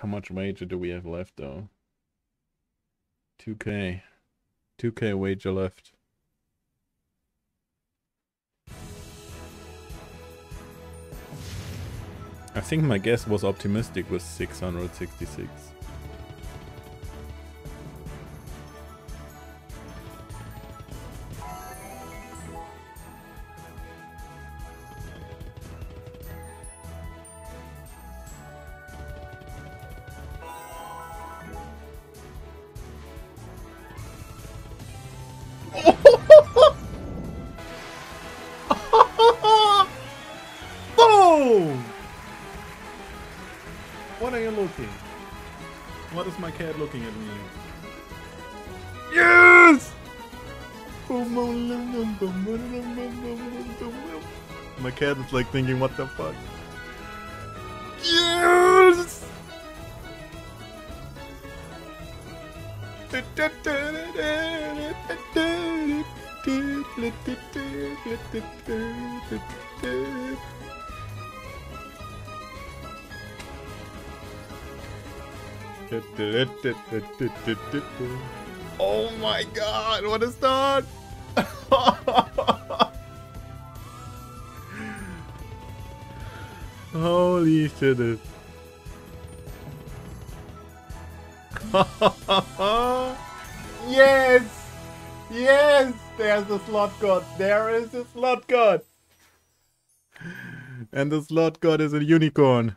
How much wager do we have left though? 2k. 2k wager left. I think my guess was optimistic with 666. Boom! What are you looking? What is my cat looking at me? Yes! My cat is like thinking, what the fuck? Yes! Oh my god, what is that? Holy shit. yes! Yes! There's the slot god. There is the slot god. And the slot god is a unicorn.